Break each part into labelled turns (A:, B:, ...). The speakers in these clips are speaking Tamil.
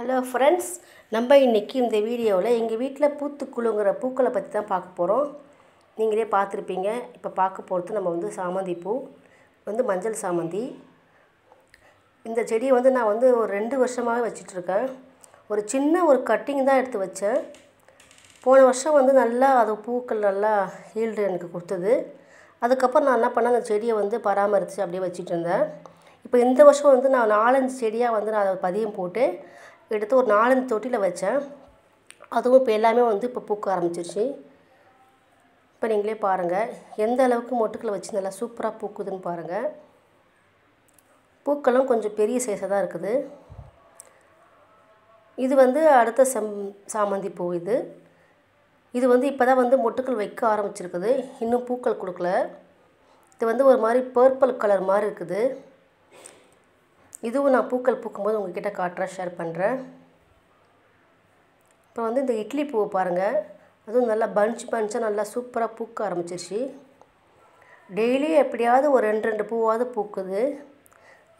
A: ஹலோ ஃப்ரெண்ட்ஸ் நம்ம இன்றைக்கி இந்த வீடியோவில் எங்கள் வீட்டில் பூத்துக்குழுங்கிற பூக்களை பற்றி தான் பார்க்க போகிறோம். நீங்களே பார்த்துருப்பீங்க. இப்போ பார்க்க போகிறது நம்ம வந்து சாமந்தி பூ வந்து மஞ்சள் சாமந்தி. இந்த செடியை வந்து நான் வந்து ஒரு ரெண்டு வருஷமாகவே வச்சிட்ருக்கேன். ஒரு சின்ன ஒரு கட்டிங் தான் எடுத்து வச்சேன். போன வருஷம் வந்து நல்லா அது பூக்கள் நல்லா ஈல்டு எனக்கு கொடுத்தது. அதுக்கப்புறம் நான் என்ன பண்ணேன் அந்த செடியை வந்து பராமரித்து அப்படியே வச்சுட்டு இருந்தேன். இப்போ இந்த வருஷம் வந்து நான் நாலஞ்சு செடியாக வந்து நான் அதை பதியம் போட்டு எடுத்து ஒரு நாலஞ்சு தொட்டியில் வச்சேன். அதுவும் இப்போ எல்லாமே வந்து இப்போ பூக்க ஆரம்பிச்சிருச்சு. இப்போ நீங்களே பாருங்கள் எந்த அளவுக்கு மொட்டுக்களை வச்சு நல்லா சூப்பராக பூக்குதுன்னு பாருங்கள் பூக்களும் கொஞ்சம் பெரிய சைஸாக தான் இருக்குது. இது வந்து அடுத்த செம் சாமந்தி பூ இது. இது வந்து இப்போ தான் வந்து மொட்டுக்கள் வைக்க ஆரம்பிச்சிருக்குது. இன்னும் பூக்கள் கொடுக்கல. இது வந்து ஒரு மாதிரி பர்பிள் கலர் மாதிரி இருக்குது. இதுவும் நான் பூக்கள் பூக்கும்போது உங்ககிட்ட காட்டுறேன் ஷேர் பண்ணுறேன் அப்புறம் வந்து இந்த இட்லி பூவை பாருங்கள் அதுவும் நல்லா பஞ்ச் பஞ்சாக நல்லா சூப்பராக பூக்க ஆரம்பிச்சிருச்சு. டெய்லி எப்படியாவது ஒரு ரெண்டு ரெண்டு பூவாவது பூக்குது.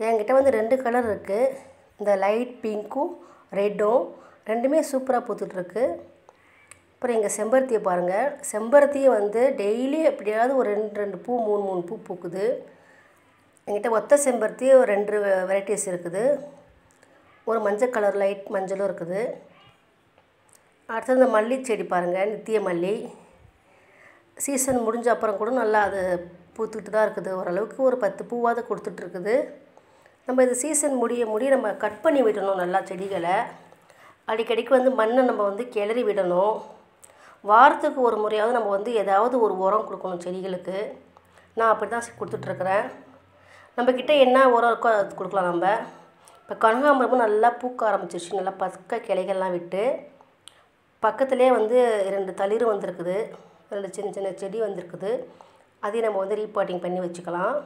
A: என்கிட்ட வந்து ரெண்டு கலர் இருக்குது இந்த லைட் பிங்க்கும் ரெட்டும் ரெண்டுமே சூப்பராக பூத்துட்ருக்கு அப்புறம் எங்கள் செம்பருத்தியை பாருங்கள் செம்பருத்தியை வந்து டெய்லி எப்படியாவது ஒரு ரெண்டு ரெண்டு பூ மூணு மூணு பூ பூக்குது. என்கிட்ட ஒத்த செம்பருத்தி ஒரு ரெண்டு வெரைட்டிஸ் இருக்குது. ஒரு மஞ்சள் கலர் லைட் மஞ்சளும் இருக்குது. அடுத்தது இந்த மல்லி செடி பாருங்கள் நித்திய மல்லி. சீசன் முடிஞ்ச அப்புறம் கூட நல்லா அது பூத்துக்கிட்டு தான் இருக்குது. ஓரளவுக்கு ஒரு பத்து பூவாவது கொடுத்துட்ருக்குது நம்ம இது சீசன் முடிய முடிய நம்ம கட் பண்ணி விடணும் நல்லா செடிகளை. அடிக்கடிக்கு வந்து மண்ணை நம்ம வந்து கிளறி விடணும். வாரத்துக்கு ஒரு முறையாவது நம்ம வந்து ஏதாவது ஒரு உரம் கொடுக்கணும் செடிகளுக்கு. நான் அப்படி தான் கொடுத்துட்ருக்குறேன் நம்மக்கிட்ட என்ன உரம் இருக்கோ அது கொடுக்கலாம் நம்ம. இப்போ கனகாம்பரமும் நல்லா பூக்க ஆரம்பிச்சிருச்சு. நல்லா பக்க கிளைகள்லாம் விட்டு பக்கத்துலேயே வந்து ரெண்டு தளிர் வந்திருக்குது. ரெண்டு சின்ன சின்ன செடி வந்திருக்குது. அதையும் நம்ம வந்து ரீபாட்டிங் பண்ணி வச்சுக்கலாம்.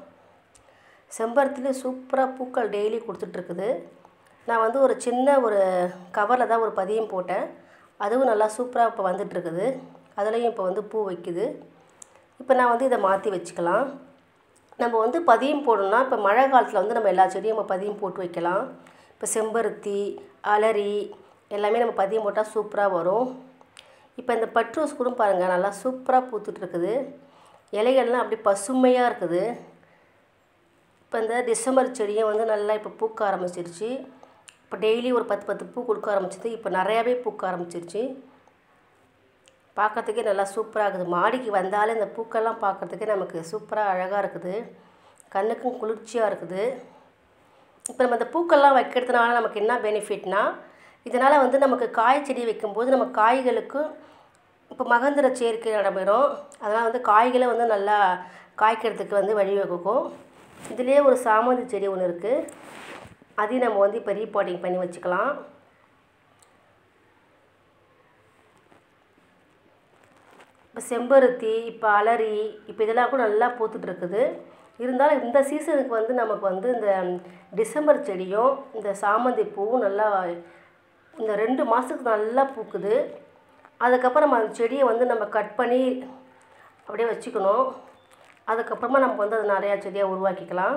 A: செம்பருத்திலே சூப்பராக பூக்கள் டெய்லி கொடுத்துட்ருக்குது. நான் வந்து ஒரு சின்ன ஒரு கவரில் தான் ஒரு பதியம் போட்டேன். அதுவும் நல்லா சூப்பராக இப்போ வந்துட்டுருக்குது அதுலேயும் இப்போ வந்து பூ வைக்குது. இப்போ நான் வந்து இதை மாற்றி வச்சுக்கலாம். நம்ம வந்து பதியம் போடணும்னா இப்போ மழை காலத்தில் வந்து நம்ம எல்லா செடியும் நம்ம பதியம் போட்டு வைக்கலாம். இப்போ செம்பருத்தி அலரி எல்லாமே நம்ம பதியம் போட்டால் சூப்பராக வரும். இப்போ இந்த பட் ரோஸ் கூட பாருங்கள் நல்லா சூப்பராக பூத்துட்ருக்குது இலைகள்லாம் அப்படி பசுமையாக இருக்குது. இப்போ இந்த டிசம்பர் செடியும் வந்து நல்லா இப்போ பூக்க ஆரம்பிச்சிருச்சு. இப்போ டெய்லி ஒரு பத்து பத்து பூ கொடுக்க ஆரம்பிச்சிது. இப்போ நிறையாவே பூக்க ஆரம்பிச்சிருச்சு. பார்க்குறதுக்கே நல்லா சூப்பராக இருக்குது. மாடிக்கு வந்தாலே இந்த பூக்கள்லாம் பார்க்குறதுக்கே நமக்கு சூப்பராக அழகாக இருக்குது. கண்ணுக்கும் குளிர்ச்சியாக இருக்குது. இப்போ நம்ம இந்த பூக்கள்லாம் வைக்கிறதுனால நமக்கு என்ன பெனிஃபிட்னா இதனால் வந்து நமக்கு காய் செடி வைக்கும்போது நம்ம காய்களுக்கு இப்போ மகந்திர சேர்க்கை நடைபெறும் அதனால் வந்து காய்களை வந்து நல்லா காய்க்கிறதுக்கு வந்து வழிவகுக்கும். இதுலேயே ஒரு சாமந்தி செடி ஒன்று இருக்குது அதையும் நம்ம வந்து இப்போ ரீபாட்டிங் பண்ணி வச்சுக்கலாம். இப்போ செம்பருத்தி இப்போ அலரி இப்போ இதெல்லாம் கூட நல்லா பூத்துட்ருக்குது இருந்தாலும் இந்த சீசனுக்கு வந்து நமக்கு வந்து இந்த டிசம்பர் செடியும் இந்த சாமந்தி பூவும் நல்லா இந்த ரெண்டு மாதத்துக்கு நல்லா பூக்குது. அதுக்கப்புறம் நம்ம அந்த செடியை வந்து நம்ம கட் பண்ணி அப்படியே வச்சுக்கணும். அதுக்கப்புறமா நமக்கு வந்து அது நிறையா செடியாக உருவாக்கிக்கலாம்.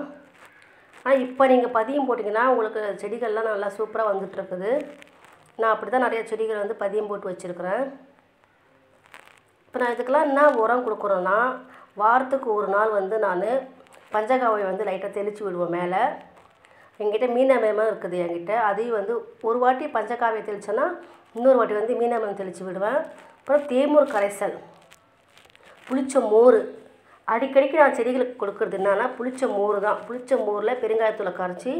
A: ஆனால் இப்போ நீங்கள் பதியம் போட்டிங்கன்னா உங்களுக்கு செடிகள்லாம் நல்லா சூப்பராக வந்துட்டுருக்குது. நான் அப்படி தான் நிறையா செடிகள் வந்து பதியம் போட்டு வச்சுருக்கிறேன். இப்போ நான் இதுக்கெல்லாம் என்ன உரம் கொடுக்குறேன்னா வாரத்துக்கு ஒரு நாள் வந்து நான் பஞ்சகாவை வந்து லைட்டாக தெளித்து விடுவேன் மேலே. எங்கிட்ட மீனமயம் இருக்குது என்கிட்ட. அதையும் வந்து ஒரு வாட்டி பஞ்சகாவியை தெளித்தேன்னா இன்னொரு வாட்டி வந்து மீனமயம் தெளித்து விடுவேன். அப்புறம் தேமூர் கரைசல் புளிச்ச மோர். அடிக்கடிக்கு நான் செடிகளுக்கு கொடுக்குறது என்னன்னா புளிச்ச மோர் தான். புளிச்ச மோரில் பெருங்காயத்தூளை கரைச்சி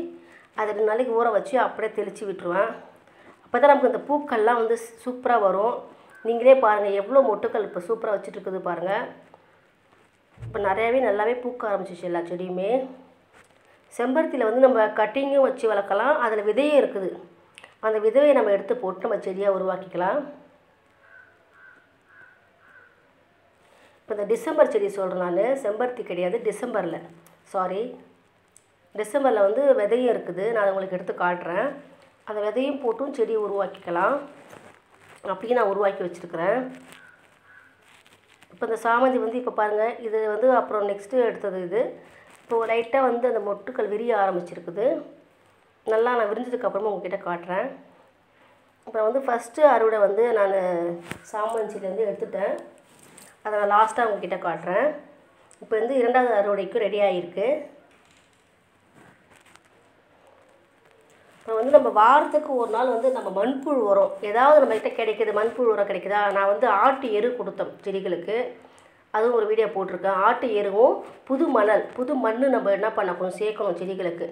A: அதை ரெண்டு நாளைக்கு ஊற வச்சு அப்படியே தெளித்து விட்டுருவேன். அப்போ தான் நமக்கு இந்த பூக்கள்லாம் வந்து சூப்பராக வரும். நீங்களே பாருங்கள் எவ்வளோ மொட்டுக்கள் இப்போ சூப்பராக வச்சுட்ருக்குது பாருங்கள் இப்போ நிறையாவே நல்லாவே பூக்க ஆரம்பிச்சிச்சு எல்லா செடியுமே. செம்பருத்தியில் வந்து நம்ம கட்டிங்கும் வச்சு வளர்க்கலாம். அதில் விதையும் இருக்குது. அந்த விதையை நம்ம எடுத்து போட்டு நம்ம செடியாக உருவாக்கிக்கலாம். இப்போ இந்த டிசம்பர் செடி சொல்கிறேன் நான். செம்பருத்தி கிடையாது டிசம்பரில். சாரி டிசம்பரில் வந்து விதையும் இருக்குது. நான் உங்களுக்கு எடுத்து காட்டுறேன். அந்த விதையும் போட்டும் செடி உருவாக்கிக்கலாம். அப்படியே நான் உருவாக்கி வச்சுருக்கிறேன். இப்போ இந்த சாமந்தி வந்து இப்போ பாருங்கள் இது வந்து அப்புறம் நெக்ஸ்ட்டு எடுத்தது இது. இப்போது லைட்டாக வந்து அந்த மொட்டுக்கள் விரிய ஆரம்பிச்சிருக்குது. நல்லா நான் விரிஞ்சதுக்கப்புறமா உங்ககிட்ட காட்டுறேன். அப்புறம் வந்து ஃபஸ்ட்டு அறுவடை வந்து நான் சாமந்திலேருந்து எடுத்துட்டேன். அதை நான் லாஸ்ட்டாக உங்ககிட்ட காட்டுறேன். இப்போ வந்து இரண்டாவது அறுவடைக்கும் ரெடி ஆகிருக்கு வந்து நம்ம வாரத்துக்கு ஒரு நாள் வந்து நம்ம மண்புழு உரம் ஏதாவது நம்மக்கிட்ட கிடைக்குது மண்புழு உரம் கிடைக்குதா? நான் வந்து ஆட்டு எரு கொடுத்தோம் செடிகளுக்கு. அதுவும் ஒரு வீடியோ போட்டிருக்கேன். ஆட்டு எருவும் புது மணல் புது மண் நம்ம என்ன பண்ண கொஞ்சம் சேர்க்கணும் செடிகளுக்கு.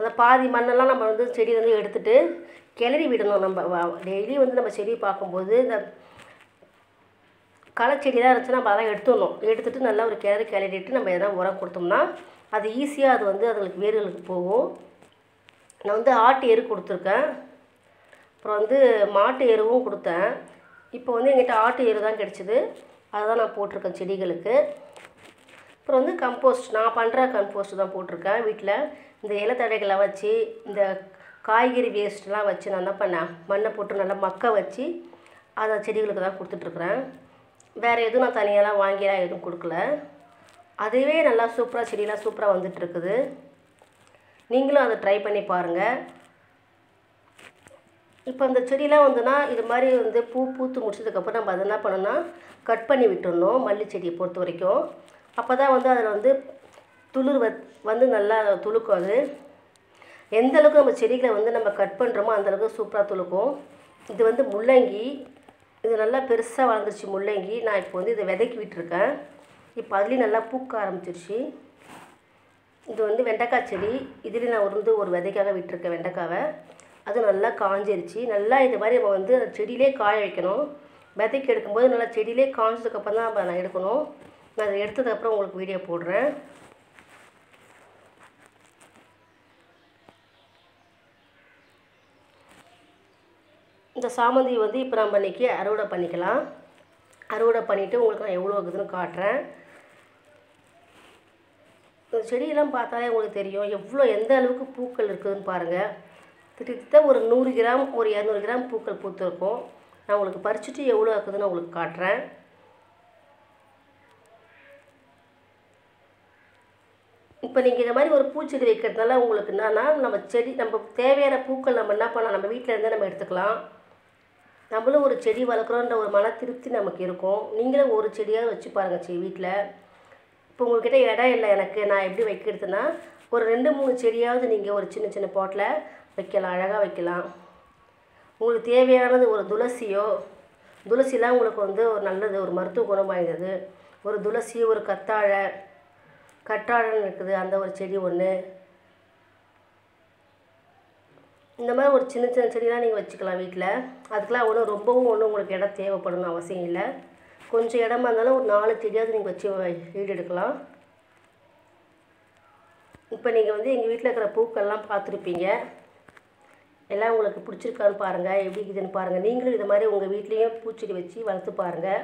A: அந்த பாதி மண்ணெல்லாம் நம்ம வந்து செடி வந்து எடுத்துட்டு கிளறி விடணும் நம்ம. டெய்லி வந்து நம்ம செடி பார்க்கும்போது இந்த களை தான் இருந்துச்சுன்னா நம்ம அதெல்லாம் எடுத்துடணும். எடுத்துகிட்டு நல்லா ஒரு கிளறி கிளறிட்டு நம்ம எதனா உரம் கொடுத்தோம்னா அது ஈஸியாக அது வந்து அதுங்களுக்கு வேர்களுக்கு போகும். நான் வந்து ஆட்டு எரு கொடுத்துருக்கேன். அப்புறம் வந்து மாட்டு எருவும் கொடுத்தேன். இப்போ வந்து எங்கிட்ட ஆட்டு எரு தான் கிடச்சிது. அதை தான் நான் போட்டிருக்கேன் செடிகளுக்கு. அப்புறம் வந்து கம்போஸ்ட் நான் பண்ணுற கம்போஸ்ட் தான் போட்டிருக்கேன் வீட்டில். இந்த இலை தடைகளை வச்சு இந்த காய்கறி வேஸ்ட்லாம் வச்சு நான் என்ன பண்ணேன்? மண்ணை போட்டு நல்லா மக்க வச்சு அதை செடிகளுக்கு தான் கொடுத்துட்ருக்குறேன். வேறு எதுவும் நான் தனியாலாம் வாங்கிலாம் எதுவும் கொடுக்கல. அதுவே நல்லா சூப்பராக செடியெலாம் சூப்பராக வந்துட்டுருக்குது நீங்களும் அதை ட்ரை பண்ணி பாருங்கள் இப்போ இந்த செடியெலாம் வந்துன்னா இது மாதிரி வந்து பூ பூத்து முடிச்சதுக்கப்புறம் நம்ம அதை என்ன பண்ணணும்னா கட் பண்ணி விட்டுடணும் மல்லி செடியை பொறுத்த வரைக்கும். அப்போ தான் வந்து அதில் வந்து துளிர் வ வந்து நல்லா துளுக்கும் அது. எந்த அளவுக்கு நம்ம செடிகளை வந்து நம்ம கட் பண்ணுறோமோ அந்தளவுக்கு சூப்பராக துளுக்கும். இது வந்து முள்ளங்கி இது நல்லா பெருசாக வளர்ந்துருச்சு முள்ளங்கி. நான் இப்போ வந்து இதை விதைக்கி விட்டுருக்கேன். இப்போ அதுலேயும் நல்லா பூக்க ஆரம்பிச்சிருச்சு. இது வந்து வெண்டைக்காய் செடி. இதில் நான் வந்து ஒரு விதைக்காக விட்டுருக்கேன் வெண்டைக்காவை. அது நல்லா காஞ்சிருச்சு. நல்லா இது மாதிரி நம்ம வந்து அந்த செடியிலே காய வைக்கணும். விதைக்கு எடுக்கும்போது நல்லா செடியிலே காஞ்சதுக்கப்புறம் தான் நம்ம நான் எடுக்கணும். நான் அதை எடுத்ததுக்கப்புறம் உங்களுக்கு வீடியோ போடுறேன். இந்த சாமந்தி வந்து இப்போ நம்ம இன்றைக்கி அறுவடை பண்ணிக்கலாம். அறுவடை பண்ணிவிட்டு உங்களுக்கு நான் எவ்வளோ இருக்குதுன்னு காட்டுறேன். இந்த செடியெல்லாம் பார்த்தாலே உங்களுக்கு தெரியும் எவ்வளோ எந்த அளவுக்கு பூக்கள் இருக்குதுன்னு பாருங்கள் கிட்டத்தட்ட ஒரு நூறு கிராம் ஒரு இரநூறு கிராம் பூக்கள் பூத்துருக்கோம். நான் உங்களுக்கு பறிச்சுட்டு எவ்வளோ இருக்குதுன்னு உங்களுக்கு காட்டுறேன். இப்போ நீங்கள் இந்த மாதிரி ஒரு பூச்செடி வைக்கிறதுனால உங்களுக்கு என்னன்னா நம்ம செடி நம்ம தேவையான பூக்கள் நம்ம என்ன பண்ணலாம் நம்ம வீட்டில் இருந்தே நம்ம எடுத்துக்கலாம். நம்மளும் ஒரு செடி வளர்க்குறோன்ற ஒரு மன திருப்தி நமக்கு இருக்கும். நீங்களும் ஒரு செடியாக வச்சு பாருங்கள் செடி வீட்டில் இப்போ உங்கள்கிட்ட இடம் இல்லை எனக்கு நான் எப்படி வைக்கிறதுனா ஒரு ரெண்டு மூணு செடியாவது நீங்கள் ஒரு சின்ன சின்ன பாட்டில் வைக்கலாம் அழகாக வைக்கலாம். உங்களுக்கு தேவையானது ஒரு துளசியோ துளசிலாம் உங்களுக்கு வந்து ஒரு நல்லது ஒரு மருத்துவ குணம் வாய்ந்தது. ஒரு துளசி ஒரு கத்தாழை கட்டாழன்னு இருக்குது அந்த ஒரு செடி ஒன்று இந்த மாதிரி ஒரு சின்ன சின்ன செடியெலாம் நீங்கள் வச்சுக்கலாம் வீட்டில் அதுக்கெலாம் ஒன்றும் ரொம்பவும் ஒன்றும் உங்களுக்கு இடம் தேவைப்படணும் அவசியம் இல்லை. கொஞ்சம் இடமா இருந்தாலும் ஒரு நாலு செடியாவது நீங்கள் வச்சு வீடு எடுக்கலாம். இப்போ நீங்கள் வந்து எங்கள் வீட்டில் இருக்கிற பூக்கள்லாம் பார்த்துருப்பீங்க. எல்லாம் உங்களுக்கு பிடிச்சிருக்கான்னு பாருங்கள் எப்படி இருக்குதுன்னு பாருங்கள் நீங்களும் இது மாதிரி உங்கள் வீட்லேயும் பூச்செடி வச்சு வளர்த்து பாருங்கள்